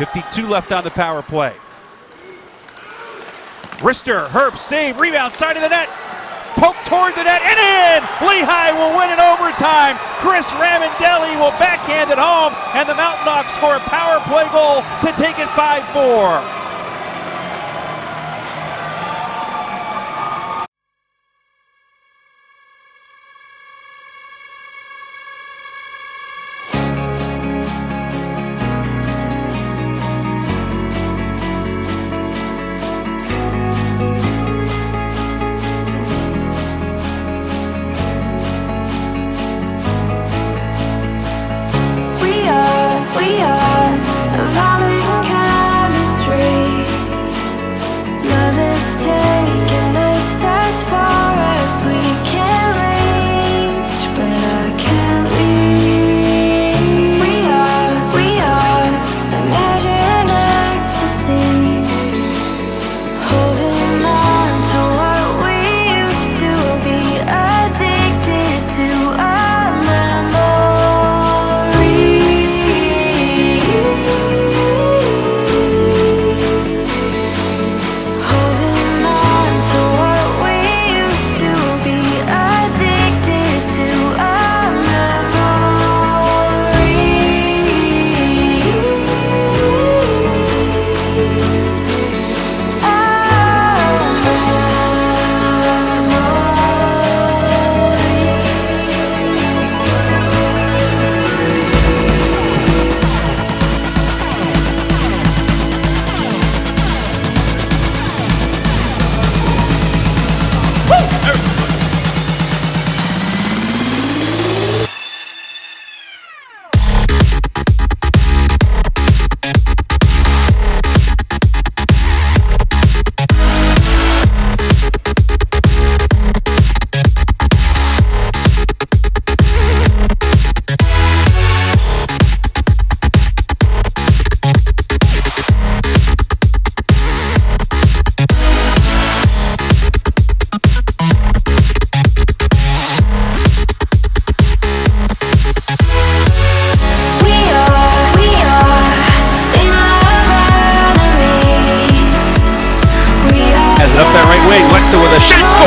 52 left on the power play. Rister, Herb, save, rebound, side of the net. Poke toward the net and in! Lehigh will win in overtime. Chris Ramondelli will backhand it home, and the Mountain Hawks score a power play goal to take it 5 4.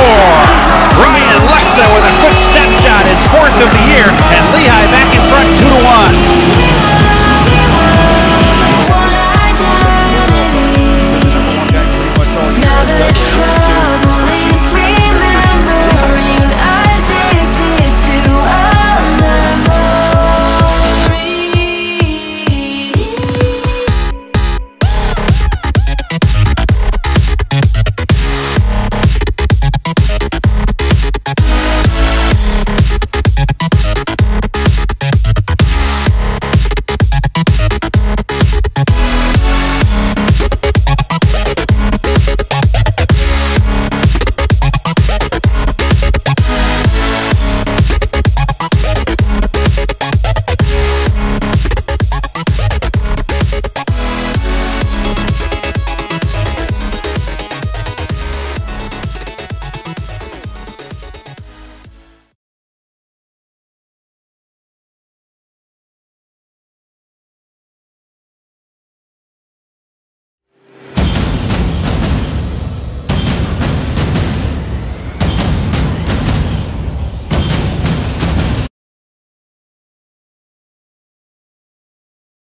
score. Ryan Lexa with a quick snapshot, his fourth of the year.